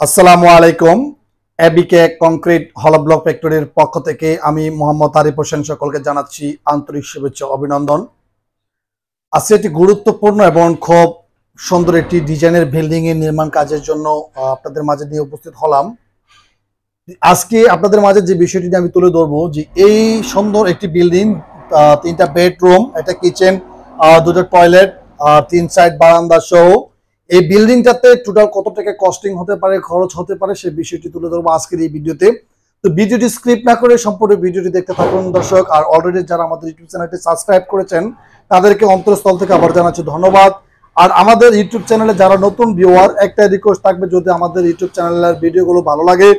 আসসালামু আলাইকুম। এবিকে কংক্রিট হল ব্লক ফ্যাক্টরির পক্ষ থেকে আমি মোহাম্মদ আরিফ হোসেন সকলকে জানাচ্ছি আন্তরিক শুভেচ্ছা অভিনন্দন। আজকে একটি গুরুত্বপূর্ণ এবং খুব সুন্দর একটি ডিজাইনের বিল্ডিং এর নির্মাণ কাজের জন্য আপনাদের মাঝে নিয়ে উপস্থিত হলাম। আজকে আপনাদের মাঝে যে বিষয়টি আমি তুলে ধরবো যে এই সুন্দর একটি বিল্ডিং তিনটা বেডরুম, একটা কিচেন দুটো টয়লেট তিন সাইড বারান্দা সহ এই বিল্ডিংটাতে টোটাল কত টাকা কস্টিং হতে পারে, খরচ হতে পারে, সেই বিষয়টি তুলে ধরবো আজকের এই ভিডিওতে। তো ভিডিওটি স্ক্রিপ্ট না করে সম্পূর্ণ ভিডিওটি দেখতে থাকুন দর্শক, আর অলরেডি যারা আমাদের ইউটিউব চ্যানেলটি সাবস্ক্রাইব করেছেন, তাদেরকে অন্তরস্থল থেকে আবার জানাচ্ছি ধন্যবাদ। আর আমাদের ইউটিউব চ্যানেলে যারা নতুন ভিউয়ার একটা রিকোয়েস্ট থাকবে, যদি আমাদের ইউটিউব চ্যানেলের ভিডিওগুলো ভালো লাগে,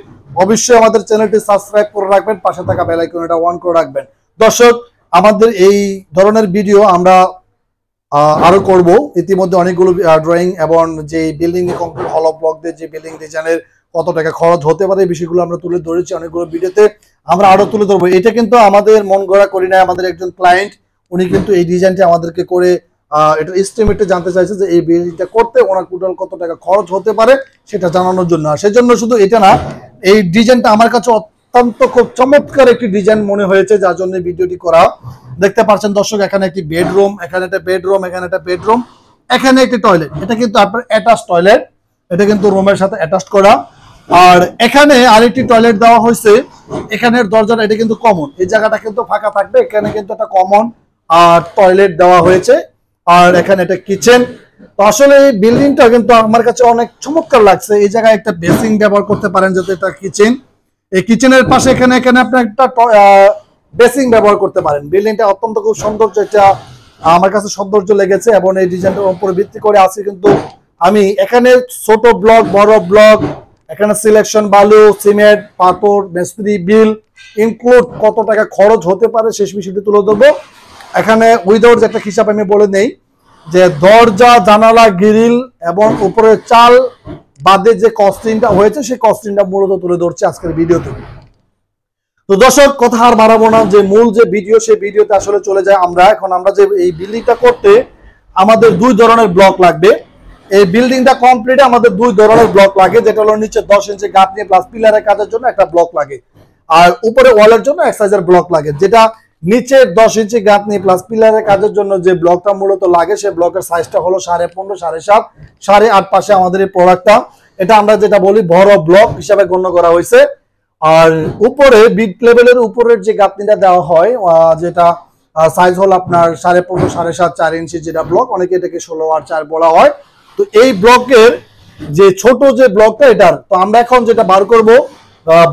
অবশ্যই আমাদের চ্যানেলটি সাবস্ক্রাইব করে রাখবেন, পাশে থাকা বেল আইকনটা অন করে রাখবেন। দর্শক, আমাদের এই ধরনের ভিডিও আমরা আরও করব। ইতিমধ্যে অনেকগুলো ড্রয়িং এবং যে বিল্ডিং কমপ্লিট হল ব্লক দিয়ে যে বিল্ডিং ডিজাইনের কত টাকা খরচ হতে পারে এই বিষয়গুলো আমরা তুলে ধরেছি অনেকগুলো ভিডিওতে। আমরা আরও তুলে ধরবো। এটা কিন্তু আমাদের মন গড়া করি না আমাদের একজন ক্লায়েন্ট উনি কিন্তু এই ডিজাইনটি আমাদেরকে করে এটা এস্টিমেটে জানতে চাইছে যে এই বিল্ডিংটা করতে ওনার টোটাল কত টাকা খরচ হতে পারে সেটা জানানোর জন্য। আর সেজন্য শুধু এটা না, এই ডিজাইনটা আমার কাছে অত্যন্ত খুব চমৎকার একটি ডিজাইন মনে হয়েছে, যার জন্য ভিডিওটি করা। দেখতে পাচ্ছেন দর্শক, এখানে একটি বেডরুম এখানে একটা বেডরুম এখানে একটা বেডরুম এখানে একটি টয়লেট এটা কিন্তু আপনার অ্যাটাচ টয়লেট এটা কিন্তু রুমের সাথে অ্যাটাচ করা। আর এখানে আরেকটি টয়লেট দেওয়া হয়েছে, এখানের দরজাটা, এটা কিন্তু কমন এই জায়গাটা কিন্তু ফাঁকা থাকবে, এখানে কিন্তু একটা কমন আর টয়লেট দেওয়া হয়েছে। আর এখানে একটা কিচেন তো আসলে এই বিল্ডিংটা কিন্তু আমার কাছে অনেক চমৎকার লাগছে। এই জায়গায় একটা বেসিং ব্যবহার করতে পারেন, যাতে এটা কিচেন এই কিচেনের পাশে এখানে এখানে আপনি একটা বেসিং ব্যবহার করতে পারেন। বিল্ডিংটা অত্যন্ত খুব সৌন্দর্য, এটা আমার কাছে সৌন্দর্য লেগেছে এবং এই ডিজাইনটার উপরে ভিত্তি করে আছে কিন্তু আমি এখানে ছোট ব্লক বড় ব্লক এখানে সিলেকশন বালু, সিমেন্ট, পাথর, মিস্ত্রি, বিল ইনক্লুড কত টাকা খরচ হতে পারে শেষ বিষয়টি তুলে ধরবো। এখানে উইদাউট একটা হিসাব আমি বলে নেই, যে দরজা, জানালা গ্রিল এবং উপরে চাল বাদে যে কস্টিংটা হয়েছে, সেই কস্টিংটা মূলত তুলে ধরছে আজকের ভিডিওতে। তো দর্শক, কথা আর বাড়াবো না, যে মূল যে ভিডিও, সেই ভিডিওতে আসলে চলে যায় আমরা। এখন আমরা যে এই বিল্ডিংটা করতে আমাদের দুই ধরনের ব্লক লাগবে। এই বিল্ডিংটা কমপ্লিট আমাদের দুই ধরনের ব্লক লাগে, যেটা হলো নিচে দশ ইঞ্চি নিয়ে প্লাস পিলারের কাজের জন্য একটা ব্লক লাগে। আর উপরে ওয়ালের জন্য এক সাইজের ব্লক লাগে, যেটা নিচে দশ ইঞ্চি গাঁত গাঁথনি প্লাস পিলারের কাজের জন্য যে ব্লকটা মূলত লাগে, সে ব্লকের সাইজটা হলো সাড়ে পনেরো, সাড়ে সাত, সাড়ে আট পাশে আমাদের এই প্রোডাক্টটা এটা আমরা যেটা বলি বড় ব্লক হিসাবে গণ্য করা হয়েছে। আর উপরে বিড লেভেলের উপরের যে গাঁথনিটা দেওয়া হয় যেটা সাইজ হলো আপনার সাড়ে পনেরো, সাড়ে সাত, চার ইঞ্চি যেটা ব্লক অনেকে এটাকে ষোলো আর চার বলা হয়। তো এই ব্লকের যে ছোট যে ব্লকটা এটার, তো আমরা এখন যেটা বার করব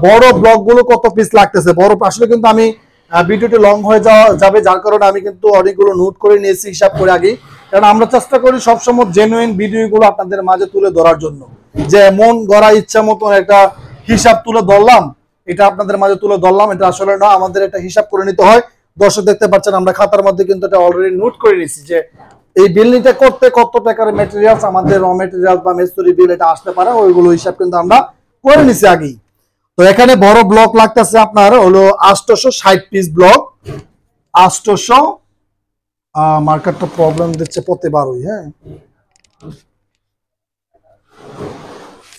বড় ব্লকগুলো কত পিস লাগতেছে? বড়, আসলে কিন্তু আমি ভিডিওটি লং হয়ে যাওয়া যাবে, যার কারণে আমি কিন্তু অনেকগুলো নোট করে নিয়েছি হিসাব করে আগে কারণ আমরা চেষ্টা করি সবসময় জেনুইন ভিডিওগুলো আপনাদের মাঝে তুলে ধরার জন্য। যে মন গড়া ইচ্ছা মতন একটা হিসাব তুলে ধরলাম, এটা আপনাদের মাঝে তুলে ধরলাম, এটা আসলে না, আমাদের একটা হিসাব করে নিতে হয়। দর্শক দেখতে পাচ্ছেন, আমরা খাতার মধ্যে কিন্তু এটা অলরেডি নোট করে নিয়েছি যে এই বিল্ডিংটা করতে কত টাকার মেটেরিয়ালস আমাদের র মেটেরিয়াল বা মেস্তরি বিল এটা আসতে পারে, ওইগুলো হিসাব কিন্তু আমরা করে নিছি আগেই। তো এখানে বড় ব্লক লাগতেছে আপনার হলো আষ্টশো ষাট পিস ব্লক আষ্টশো মার্কেটটা প্রবলেম দিচ্ছে প্রতিবারই হ্যাঁ।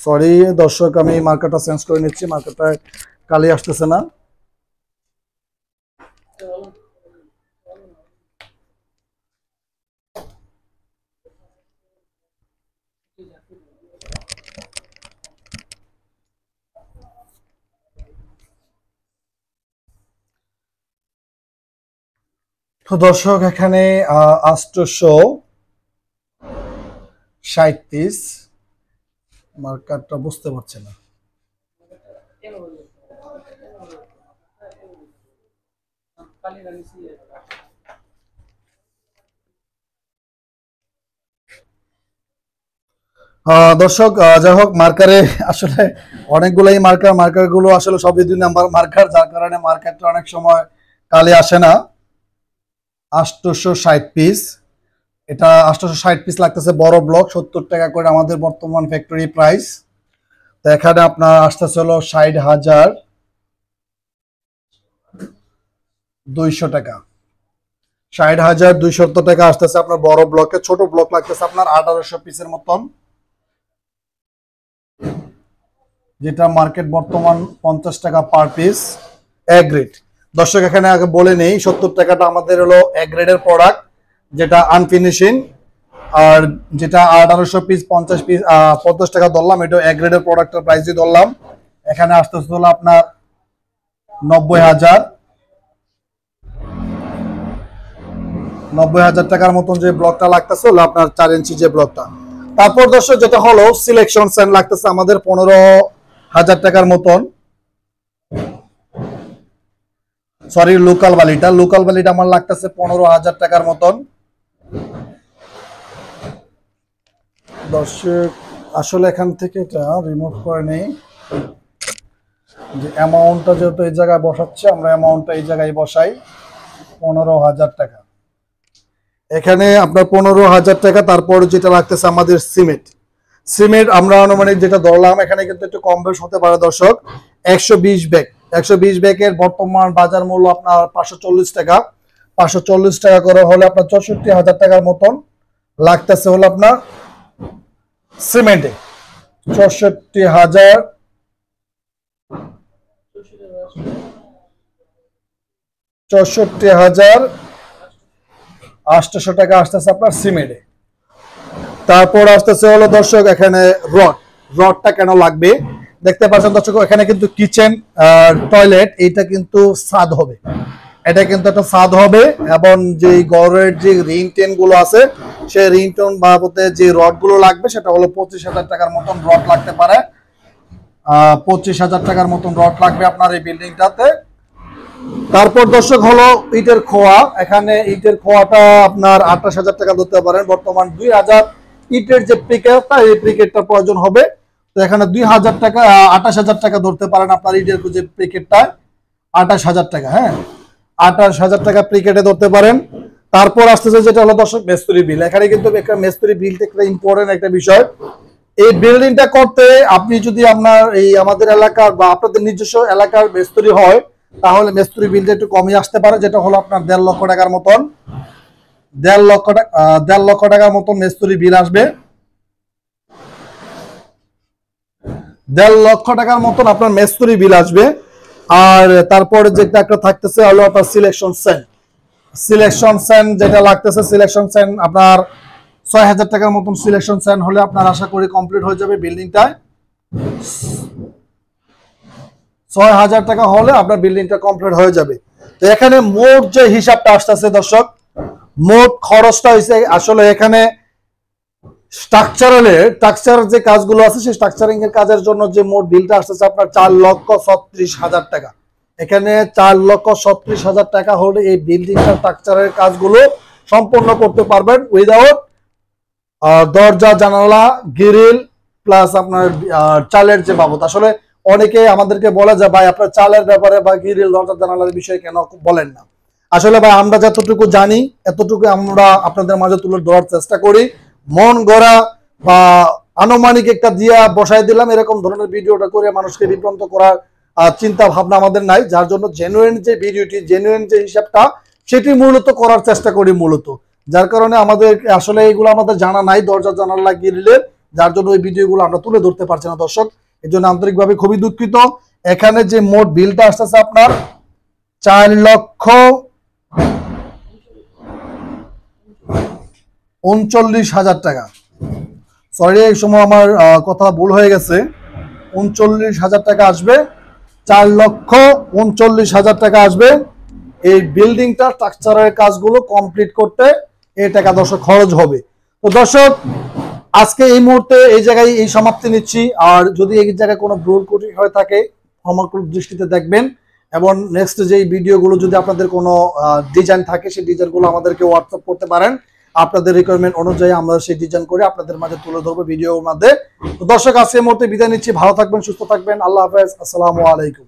সরি দর্শক, আমি মার্কেটটা চেঞ্জ করে নিচ্ছি মার্কেটটা কালি আসতেছে না। তো দর্শক, এখানে আষ্টশো ষাট পিস মার্কারটা বুঝতে পারছে না। দর্শক যাই হোক, মার্কারে আসলে অনেকগুলাই মার্কার মার্কারগুলো আসলে সবই দুই নাম্বার মার্কার, যার কারণে মার্কেটটা অনেক সময় কালে আসে না। আটশোশো ষাট পিস এটা আটশোশো ষাট পিস লাগতেছে, বড় ব্লক সত্তর টাকা করে আমাদের বর্তমান ফ্যাক্টরি প্রাইস তো এখানে আপনার আসতেছে হলো ষাট হাজার দুইশো টাকা। ষাট হাজার দুইশো টাকা আসতেছে আপনার বড় ব্লকে ছোট ব্লক লাগতেছে আপনার আঠারোশো পিসের মতন। যেটা মার্কেট বর্তমান পঞ্চাশ টাকা পার পিস এক গ্রেড দর্শক এখানে আগে বলে নেই, সত্তর টাকাটা আমাদের হলো এক গ্রেডের প্রোডাক্ট যেটা আনফিনিশিং আর যেটা আঠারোশো পিস পঞ্চাশ পিস পঞ্চাশ টাকা ধরলাম এটা এক গ্রেডের প্রোডাক্টের প্রাইসই ধরলাম। এখানে আসতে আসতে হলো আপনার নব্বই হাজার। নব্বই হাজার টাকার মতন যে ব্লকটা লাগতেছে, হলো আপনার চার ইঞ্চি যে ব্লকটা তারপর দর্শক, যেটা হলো সিলেকশন স্যান্ড লাগতেছে আমাদের পনেরো হাজার টাকার মতন। সরি লোকাল বালিটা লোকাল বালিটা আমার লাগতেছে পনেরো হাজার টাকার মতন। দর্শক, আসলে এখান থেকে এটা রিমুভ করে নেই। যে অ্যামাউন্টটা যেহেতু এই জায়গায় বসাচ্ছে, আমরা অ্যামাউন্টটা এই জায়গায় বসাই। পনেরো হাজার টাকা। এখানে আপনার পনেরো হাজার টাকা, তারপর যেটা লাগতেছে আমাদের সিমেন্ট। সিমেন্ট আমরা আনুমানিক যেটা ধরলাম, এখানে কিন্তু একটু কম বেশ হতে পারে দর্শক। একশো বিশ ব্যাগ। একশো বিশ ব্যাগের বর্তমান বাজার মূল্য আপনার পাঁচশো চল্লিশ টাকা। পাঁচশো চল্লিশ টাকা করে হলে আপনার চৌষট্টি হাজার টাকার মতন লাগতেছে হলো আপনার সিমেন্টে। চৌষট্টি হাজার চৌষট্টি হাজার আটশোশো টাকা আসতেছে আপনার সিমেন্টে। তারপর আসতেছে হলো দর্শক এখানে রড। রডটা কেন লাগবে? দেখতে পাচ্ছেন দর্শক, এখানে কিন্তু কিচেন টয়লেট এইটা কিন্তু স্বাদ হবে। এটা কিন্তু একটা স্বাদ হবে এবং যে গড়ের যে রিং টেনগুলো আছে, সেই রিং টেন বাবদে যে রডগুলো লাগবে, সেটা হলো পঁচিশ হাজার টাকার মতন রড লাগতে পারে। পঁচিশ হাজার টাকার মতন রড লাগবে আপনার এই বিল্ডিংটাতে তারপর দর্শক হলো ইটের খোয়া। এখানে ইটের খোয়াটা আপনার আঠাশ হাজার টাকা ধরতে পারেন। বর্তমান দুই হাজার ইটের যে প্রিকেটটা এই প্রিকেটটা প্রয়োজন হবে। তো এখানে দুই হাজার টাকা আঠাশ হাজার টাকা ধরতে পারেন আপনার ইটের যে প্রিকেটটা আঠাশ হাজার টাকা হ্যাঁ? আঠাশ হাজার টাকা প্রিকেটে ধরতে পারেন। তারপর আসতেছে যেটা হলো দর্শক মেস্তুরি বিল এখানে কিন্তু একটা মেস্তুরি বিলটা একটা ইম্পর্টেন্ট একটা বিষয়। এই বিল্ডিংটা করতে আপনি যদি আপনার এই আমাদের এলাকার বা আপনাদের নিজস্ব এলাকার মেস্তুরি হয়, তাহলে মেস্তুরি বিলটা একটু কমই আসতে পারে, যেটা হলো আপনার দেড় লক্ষ টাকার মতন। দেড় লক্ষ টাকা দেড় লক্ষ টাকার মতন মেস্তুরি বিল আসবে। দেড় লক্ষ টাকার মতন আপনার মেস্তুরি বিল আসবে। আর তারপরে যেটা একটা থাকতেছে হলো আপনার সিলেকশন সেন সিলেকশন সেন যেটা লাগতেছে সিলেকশন সেন আপনার ছয় হাজার টাকার মতন সিলেকশন সেন হলে আপনার আশা করি কমপ্লিট হয়ে যাবে বিল্ডিংটায় ছয় হাজার টাকা হলে আপনার বিল্ডিংটা কমপ্লিট হয়ে যাবে। তো এখানে মোট যে হিসাবটা আসতেছে দর্শক, মোট খরচটা হয়েছে আসলে এখানে স্ট্রাকচারালের স্ট্রাকচার যে কাজগুলো আছে, সেই স্ট্রাকচারিং এর কাজের জন্য যে মোট বিলটা আসতেছে আপনার চার লক্ষ ছত্রিশ হাজার টাকা। এখানে চার লক্ষ ছত্রিশ হাজার টাকা হলে এই বিল্ডিংটা স্ট্রাকচারের কাজগুলো সম্পন্ন করতে পারবেন উইদাউট দরজা, জানালা গ্রিল প্লাস আপনার চালের যে বাবদ। আসলে অনেকে আমাদেরকে বলে যে, ভাই, আপনার চালের ব্যাপারে বা গ্রিল দরজা, জানালার বিষয়ে কেন বলেন না? আসলে ভাই, আমরা যতটুকু জানি, এতটুকু আমরা আপনাদের মাঝে তুলে ধরার চেষ্টা করি। মন গড়া বা আনুমানিক একটা দিয়া বসাই দিলাম, এরকম ধরনের ভিডিওটা করে মানুষকে বিভ্রান্ত করার চিন্তা ভাবনা আমাদের নাই। যার জন্য জেনুইন যে ভিডিওটি জেনুইন যে হিসাবটা, সেটি মূলত করার চেষ্টা করি মূলত। যার কারণে আমাদের আসলে এগুলো আমাদের জানা নাই, দরজা জানালা গ্রিলের যার জন্য ওই ভিডিওগুলো আমরা তুলে ধরতে পারছি না দর্শক। এই জন্য আন্তরিকভাবে খুবই দুঃখিত। এখানে যে মোট বিলটা আসতেছে আপনার চার লক্ষ উনচল্লিশ হাজার টাকা। সরি এই সময় আমার কথা ভুল হয়ে গেছে। উনচল্লিশ হাজার টাকা আসবে, চার লক্ষ উনচল্লিশ হাজার টাকা আসবে। এই বিল্ডিংটা, স্ট্রাকচারের কাজগুলো কমপ্লিট করতে এই টাকা দর্শক খরচ হবে। তো দর্শক, আজকে এই মুহূর্তে এই জায়গায় এই সমাপ্তি নিচ্ছি। আর যদি এই জায়গায় কোনো ভুল ত্রুটি হয়ে থাকে ক্ষমাকুল দৃষ্টিতে দেখবেন। এবং নেক্সট যে ভিডিওগুলো যদি আপনাদের কোনো ডিজাইন থাকে, সেই ডিজাইনগুলো আমাদেরকে হোয়াটসঅ্যাপ করতে পারেন। আপনাদের রিকোয়ারমেন্ট অনুযায়ী আমরা সেই ডিজাইন করে আপনাদের মাঝে তুলে ধরবো ভিডিওর মাধ্যমে দর্শক আজকে মধ্যে বিদায় নিচ্ছি। ভালো থাকবেন, সুস্থ থাকবেন। আল্লাহ হাফেজ। আসসালামু আলাইকুম।